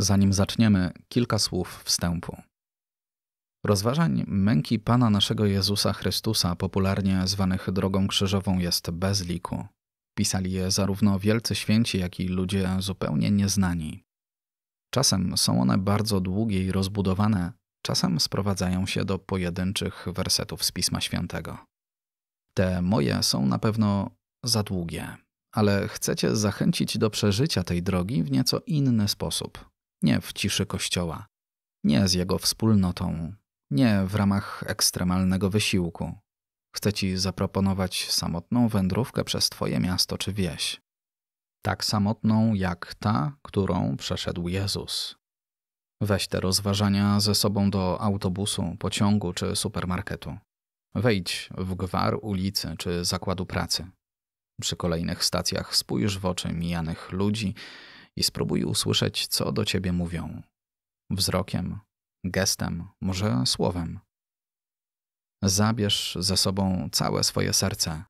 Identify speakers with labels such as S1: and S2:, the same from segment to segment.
S1: Zanim zaczniemy, kilka słów wstępu. Rozważań męki Pana naszego Jezusa Chrystusa, popularnie zwanych drogą krzyżową, jest bez liku. Pisali je zarówno wielcy święci, jak i ludzie zupełnie nieznani. Czasem są one bardzo długie i rozbudowane, czasem sprowadzają się do pojedynczych wersetów z Pisma Świętego. Te moje są na pewno za długie, ale chcecie zachęcić do przeżycia tej drogi w nieco inny sposób. Nie w ciszy kościoła, nie z jego wspólnotą, nie w ramach ekstremalnego wysiłku. Chcę ci zaproponować samotną wędrówkę przez twoje miasto czy wieś. Tak samotną jak ta, którą przeszedł Jezus. Weź te rozważania ze sobą do autobusu, pociągu czy supermarketu. Wejdź w gwar ulicy czy zakładu pracy. Przy kolejnych stacjach spójrz w oczy mijanych ludzi i spróbuj usłyszeć, co do ciebie mówią. Wzrokiem, gestem, może słowem. Zabierz ze sobą całe swoje serce,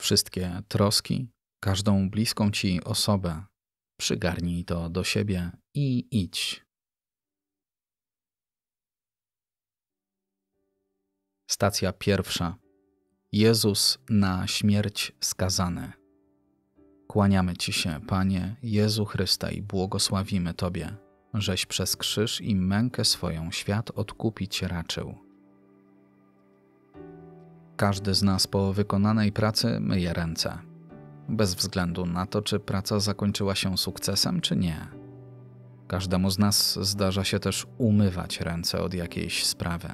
S1: wszystkie troski, każdą bliską ci osobę. Przygarnij to do siebie i idź. Stacja pierwsza. Jezus na śmierć skazany. Kłaniamy Ci się, Panie Jezu Chryste, i błogosławimy Tobie, żeś przez krzyż i mękę swoją świat odkupić raczył. Każdy z nas po wykonanej pracy myje ręce, bez względu na to, czy praca zakończyła się sukcesem, czy nie. Każdemu z nas zdarza się też umywać ręce od jakiejś sprawy,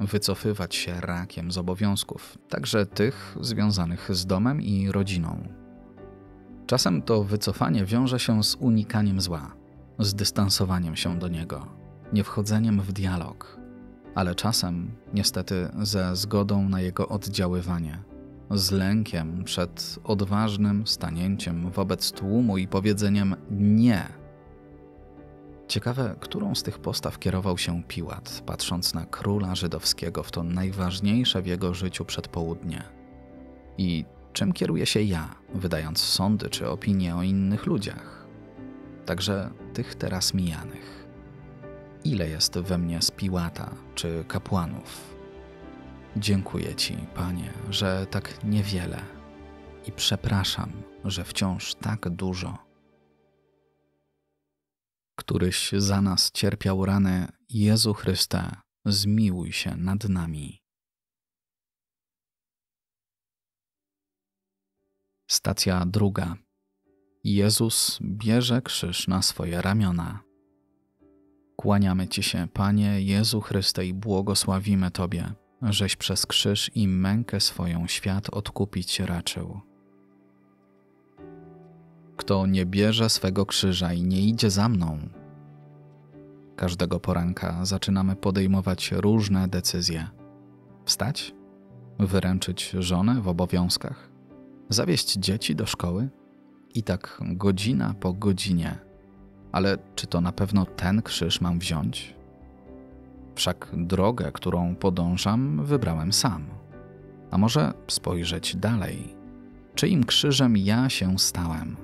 S1: wycofywać się rakiem z obowiązków, także tych związanych z domem i rodziną. Czasem to wycofanie wiąże się z unikaniem zła, z dystansowaniem się do niego, nie wchodzeniem w dialog, ale czasem, niestety, ze zgodą na jego oddziaływanie, z lękiem przed odważnym stanięciem wobec tłumu i powiedzeniem nie. Ciekawe, którą z tych postaw kierował się Piłat, patrząc na króla żydowskiego w to najważniejsze w jego życiu przedpołudnie. I czym kieruję się ja, wydając sądy czy opinie o innych ludziach? Także tych teraz mijanych. Ile jest we mnie z Piłata czy kapłanów? Dziękuję Ci, Panie, że tak niewiele i przepraszam, że wciąż tak dużo. Któryś za nas cierpiał rany, Jezu Chryste, zmiłuj się nad nami. Stacja druga. Jezus bierze krzyż na swoje ramiona. Kłaniamy Ci się, Panie Jezu Chryste, i błogosławimy Tobie, żeś przez krzyż i mękę swoją świat odkupić raczył. Kto nie bierze swego krzyża i nie idzie za mną, każdego poranka zaczynamy podejmować różne decyzje. Wstać? Wyręczyć żonę w obowiązkach? Zawieźć dzieci do szkoły i tak godzina po godzinie. Ale czy to na pewno ten krzyż mam wziąć? Wszak drogę, którą podążam, wybrałem sam. A może spojrzeć dalej? Czyim krzyżem ja się stałem?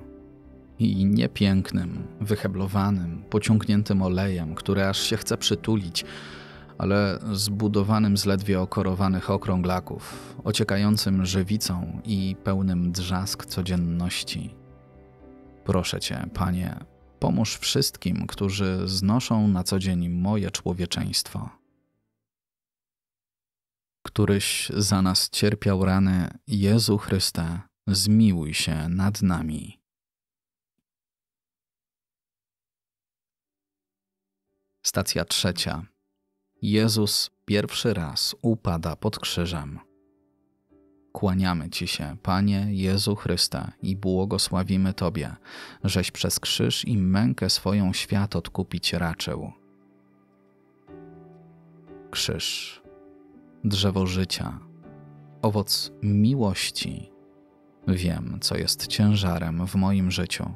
S1: I nie pięknym, wyheblowanym, pociągniętym olejem, który aż się chce przytulić, ale zbudowanym z ledwie okorowanych okrąglaków, ociekającym żywicą i pełnym drzask codzienności. Proszę Cię, Panie, pomóż wszystkim, którzy znoszą na co dzień moje człowieczeństwo. Któryś za nas cierpiał rany, Jezu Chryste, zmiłuj się nad nami. Stacja trzecia. Jezus pierwszy raz upada pod krzyżem. Kłaniamy Ci się, Panie Jezu Chryste, i błogosławimy Tobie, żeś przez krzyż i mękę swoją świat odkupić raczył. Krzyż, drzewo życia, owoc miłości. Wiem, co jest ciężarem w moim życiu,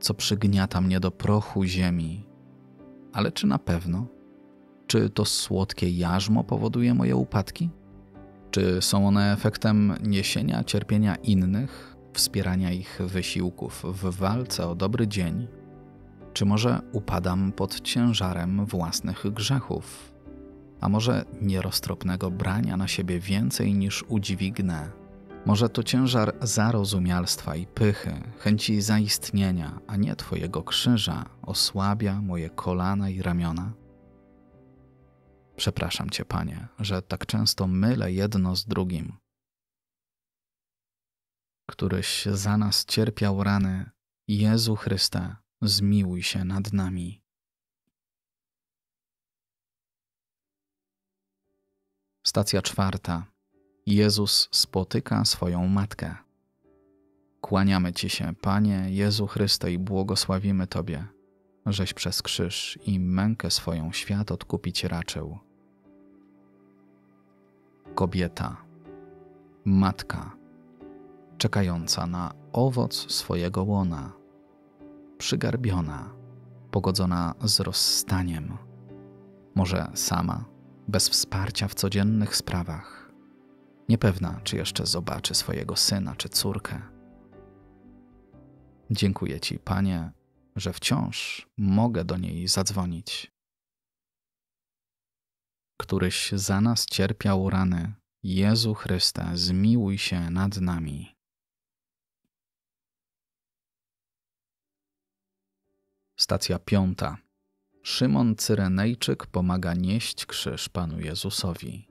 S1: co przygniata mnie do prochu ziemi, ale czy na pewno? Czy to słodkie jarzmo powoduje moje upadki? Czy są one efektem niesienia cierpienia innych, wspierania ich wysiłków w walce o dobry dzień? Czy może upadam pod ciężarem własnych grzechów? A może nieroztropnego brania na siebie więcej niż udźwignę? Może to ciężar zarozumialstwa i pychy, chęci zaistnienia, a nie Twojego krzyża osłabia moje kolana i ramiona? Przepraszam Cię, Panie, że tak często mylę jedno z drugim. Któryś za nas cierpiał rany, Jezu Chryste, zmiłuj się nad nami. Stacja czwarta. Jezus spotyka swoją matkę. Kłaniamy Ci się, Panie Jezu Chryste, i błogosławimy Tobie, żeś przez krzyż i mękę swoją świat odkupić raczył. Kobieta, matka, czekająca na owoc swojego łona, przygarbiona, pogodzona z rozstaniem, może sama, bez wsparcia w codziennych sprawach, niepewna, czy jeszcze zobaczy swojego syna czy córkę. Dziękuję Ci, Panie, że wciąż mogę do niej zadzwonić. Któryś za nas cierpiał rany, Jezu Chryste, zmiłuj się nad nami. Stacja piąta. Szymon Cyrenejczyk pomaga nieść krzyż Panu Jezusowi.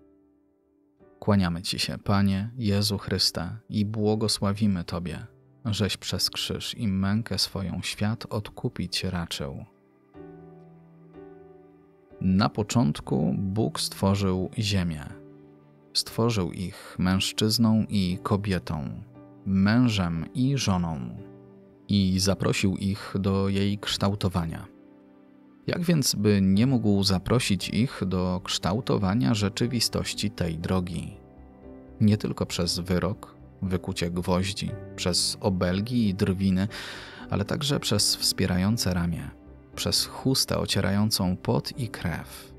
S1: Kłaniamy Ci się, Panie Jezu Chryste, i błogosławimy Tobie, żeś przez krzyż i mękę swoją świat odkupić raczył. Na początku Bóg stworzył ziemię. Stworzył ich mężczyzną i kobietą, mężem i żoną i zaprosił ich do jej kształtowania. Jak więc by nie mógł zaprosić ich do kształtowania rzeczywistości tej drogi? Nie tylko przez wyrok, wykucie gwoździ, przez obelgi i drwiny, ale także przez wspierające ramię, przez chustę ocierającą pot i krew,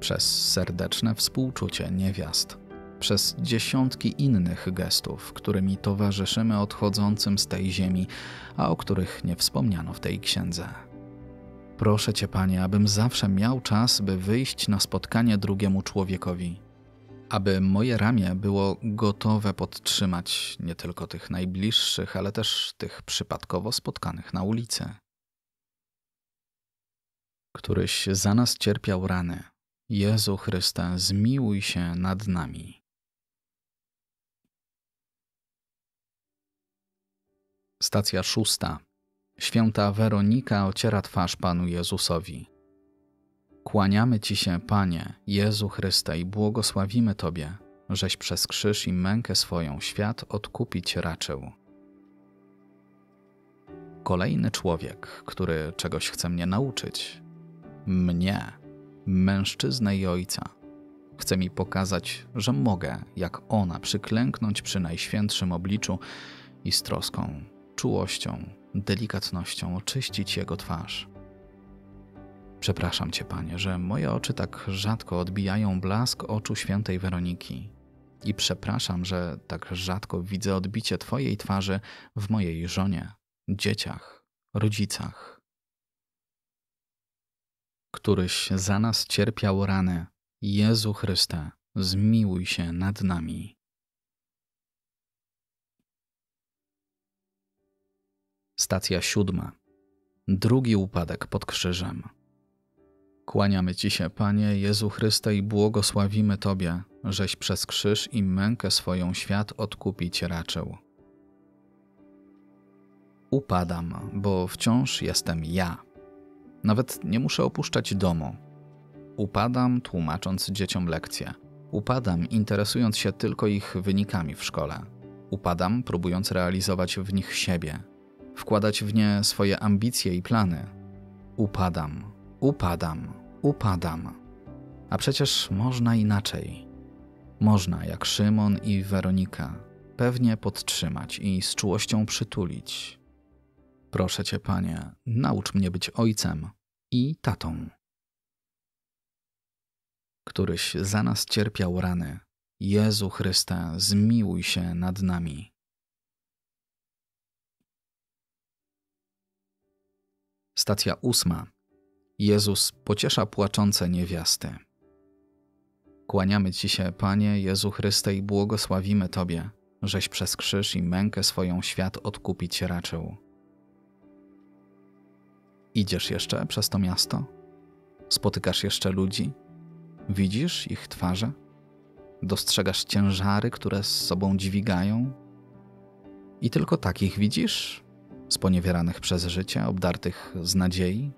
S1: przez serdeczne współczucie niewiast przez dziesiątki innych gestów, którymi towarzyszymy odchodzącym z tej ziemi, a o których nie wspomniano w tej księdze. Proszę Cię, Panie, abym zawsze miał czas, by wyjść na spotkanie drugiemu człowiekowi, aby moje ramię było gotowe podtrzymać nie tylko tych najbliższych, ale też tych przypadkowo spotkanych na ulicy. Któryś za nas cierpiał rany. Jezu Chryste, zmiłuj się nad nami. Stacja szósta. Święta Weronika ociera twarz Panu Jezusowi. Kłaniamy Ci się, Panie, Jezu Chryste, i błogosławimy Tobie, żeś przez krzyż i mękę swoją świat odkupić raczył. Kolejny człowiek, który czegoś chce mnie nauczyć. Mnie, mężczyznę i ojca. Chce mi pokazać, że mogę, jak ona, przyklęknąć przy najświętszym obliczu i z troską czułością, delikatnością oczyścić jego twarz. Przepraszam cię, panie, że moje oczy tak rzadko odbijają blask oczu świętej Weroniki. I przepraszam, że tak rzadko widzę odbicie Twojej twarzy w mojej żonie, dzieciach, rodzicach. Któryś za nas cierpiał rany, Jezu Chryste, zmiłuj się nad nami. Stacja siódma. Drugi upadek pod krzyżem. Kłaniamy Ci się, Panie Jezu Chryste, i błogosławimy Tobie, żeś przez krzyż i mękę swoją świat odkupić raczył. Upadam, bo wciąż jestem ja. Nawet nie muszę opuszczać domu. Upadam, tłumacząc dzieciom lekcje. Upadam, interesując się tylko ich wynikami w szkole. Upadam, próbując realizować w nich siebie, wkładać w nie swoje ambicje i plany. Upadam, upadam, upadam. A przecież można inaczej. Można, jak Szymon i Weronika, pewnie podtrzymać i z czułością przytulić. Proszę cię, panie, naucz mnie być ojcem i tatą. Któryś za nas cierpiał rany. Jezu Chryste, zmiłuj się nad nami. Stacja ósma. Jezus pociesza płaczące niewiasty. Kłaniamy Ci się, Panie Jezu Chryste, i błogosławimy Tobie, żeś przez krzyż i mękę swoją świat odkupić raczył. Idziesz jeszcze przez to miasto? Spotykasz jeszcze ludzi? Widzisz ich twarze? Dostrzegasz ciężary, które z sobą dźwigają? I tylko takich widzisz? Sponiewieranych przez życie, obdartych z nadziei?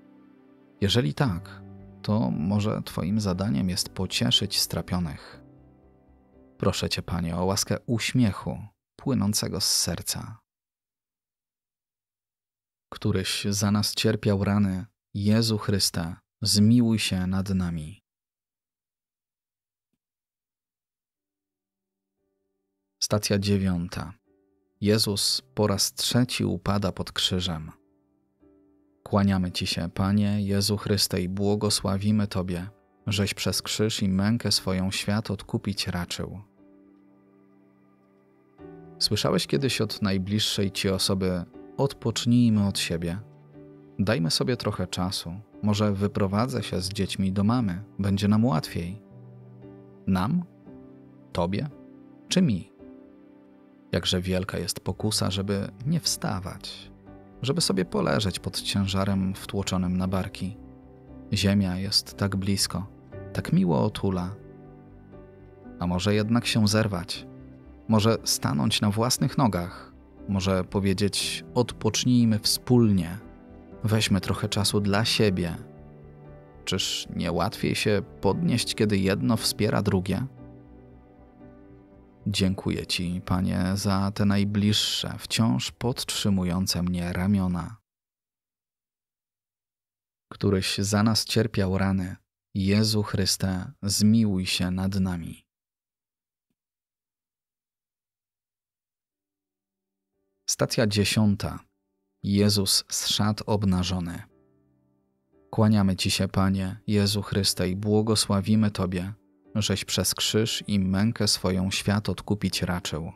S1: Jeżeli tak, to może Twoim zadaniem jest pocieszyć strapionych. Proszę Cię, Panie, o łaskę uśmiechu płynącego z serca. Któryś za nas cierpiał rany, Jezu Chryste, zmiłuj się nad nami. Stacja dziewiąta. Jezus po raz trzeci upada pod krzyżem. Kłaniamy Ci się, Panie Jezu Chryste, i błogosławimy Tobie, żeś przez krzyż i mękę swoją świat odkupić raczył. Słyszałeś kiedyś od najbliższej Ci osoby: Odpocznijmy od siebie, dajmy sobie trochę czasu, może wyprowadzę się z dziećmi do mamy, będzie nam łatwiej. Nam? Tobie? Czy mi? Jakże wielka jest pokusa, żeby nie wstawać, żeby sobie poleżeć pod ciężarem wtłoczonym na barki. Ziemia jest tak blisko, tak miło otula. A może jednak się zerwać? Może stanąć na własnych nogach? Może powiedzieć: odpocznijmy wspólnie, weźmy trochę czasu dla siebie. Czyż nie łatwiej się podnieść, kiedy jedno wspiera drugie? Dziękuję Ci, Panie, za te najbliższe, wciąż podtrzymujące mnie ramiona. Któryś za nas cierpiał rany, Jezu Chryste, zmiłuj się nad nami. Stacja dziesiąta. Jezus z szat obnażony. Kłaniamy Ci się, Panie, Jezu Chryste, i błogosławimy Tobie, żeś przez krzyż i mękę swoją świat odkupić raczył.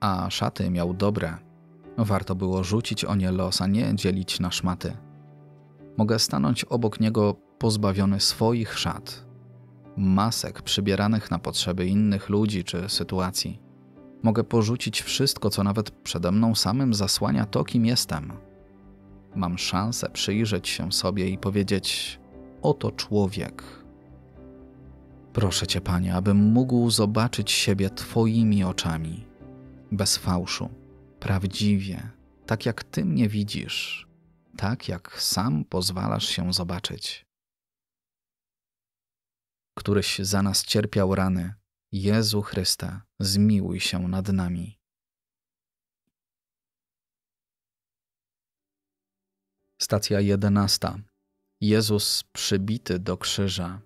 S1: A szaty miał dobre. Warto było rzucić o nie los, a nie dzielić na szmaty. Mogę stanąć obok niego pozbawiony swoich szat, masek przybieranych na potrzeby innych ludzi czy sytuacji. Mogę porzucić wszystko, co nawet przede mną samym zasłania to, kim jestem. Mam szansę przyjrzeć się sobie i powiedzieć: Oto człowiek. Proszę Cię, Panie, abym mógł zobaczyć siebie Twoimi oczami, bez fałszu, prawdziwie, tak jak Ty mnie widzisz, tak jak sam pozwalasz się zobaczyć. Któryś za nas cierpiał rany, Jezu Chryste, zmiłuj się nad nami. Stacja jedenasta. Jezus przybity do krzyża.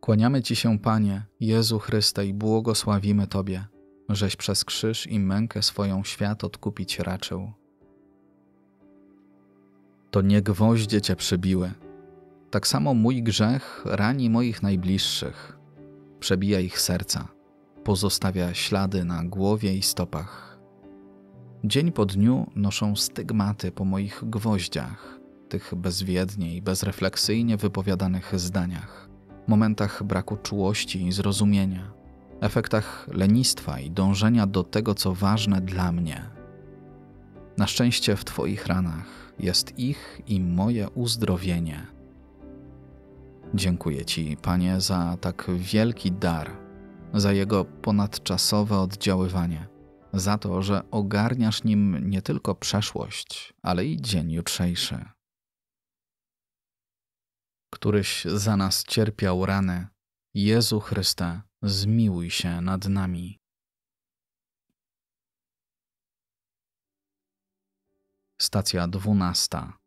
S1: Kłaniamy Ci się, Panie, Jezu Chryste, i błogosławimy Tobie, żeś przez krzyż i mękę swoją świat odkupić raczył. To nie gwoździe Cię przybiły. Tak samo mój grzech rani moich najbliższych, przebija ich serca, pozostawia ślady na głowie i stopach. Dzień po dniu noszą stygmaty po moich gwoździach, tych bezwiednie i bezrefleksyjnie wypowiadanych zdaniach, momentach braku czułości i zrozumienia, efektach lenistwa i dążenia do tego, co ważne dla mnie. Na szczęście w Twoich ranach jest ich i moje uzdrowienie. Dziękuję Ci, Panie, za tak wielki dar, za jego ponadczasowe oddziaływanie, za to, że ogarniasz nim nie tylko przeszłość, ale i dzień jutrzejszy któryś za nas cierpiał rany, Jezu Chryste, zmiłuj się nad nami. Stacja dwunasta.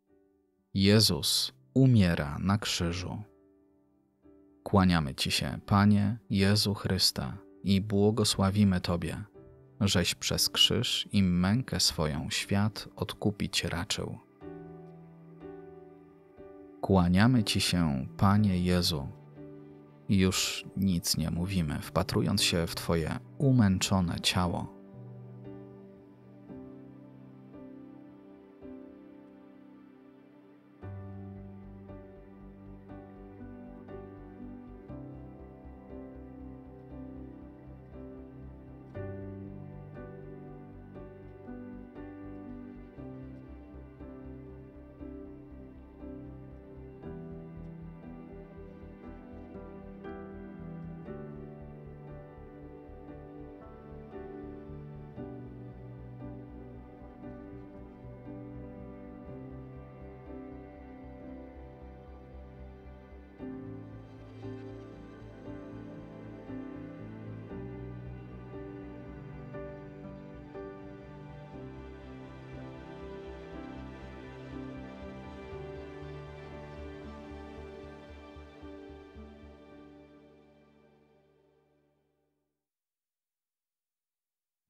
S1: Jezus umiera na krzyżu. Kłaniamy Ci się, Panie Jezu Chryste, i błogosławimy Tobie, żeś przez krzyż i mękę swoją świat odkupić raczył. Kłaniamy Ci się, Panie Jezu, już nic nie mówimy, wpatrując się w Twoje umęczone ciało.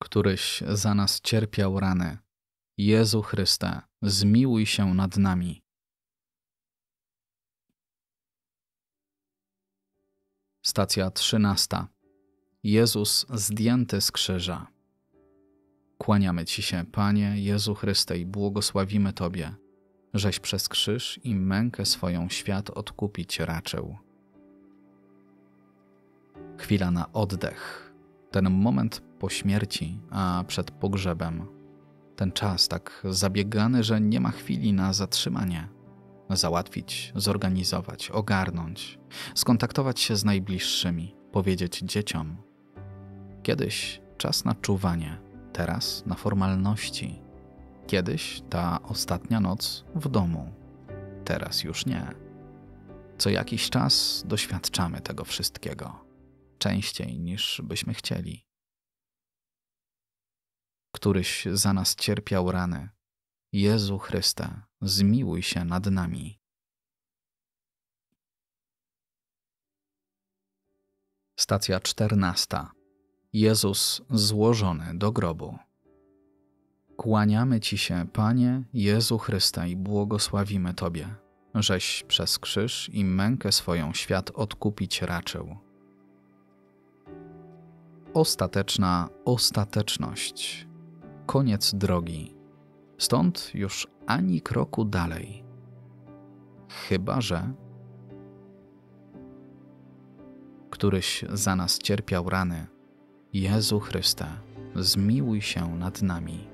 S1: Któryś za nas cierpiał rany. Jezu Chryste, zmiłuj się nad nami. Stacja trzynasta. Jezus zdjęty z krzyża. Kłaniamy Ci się, Panie Jezu Chryste, i błogosławimy Tobie, żeś przez krzyż i mękę swoją świat odkupić raczył. Chwila na oddech, ten moment po śmierci, a przed pogrzebem. Ten czas tak zabiegany, że nie ma chwili na zatrzymanie. Załatwić, zorganizować, ogarnąć, skontaktować się z najbliższymi, powiedzieć dzieciom. Kiedyś czas na czuwanie, teraz na formalności. Kiedyś ta ostatnia noc w domu, teraz już nie. Co jakiś czas doświadczamy tego wszystkiego, częściej niż byśmy chcieli któryś za nas cierpiał rany. Jezu Chryste, zmiłuj się nad nami. Stacja czternasta. Jezus złożony do grobu. Kłaniamy Ci się, Panie Jezu Chryste, i błogosławimy Tobie, żeś przez krzyż i mękę swoją świat odkupić raczył. Ostateczna ostateczność koniec drogi. Stąd już ani kroku dalej. Chyba, że któryś za nas cierpiał rany, Jezu Chryste, zmiłuj się nad nami.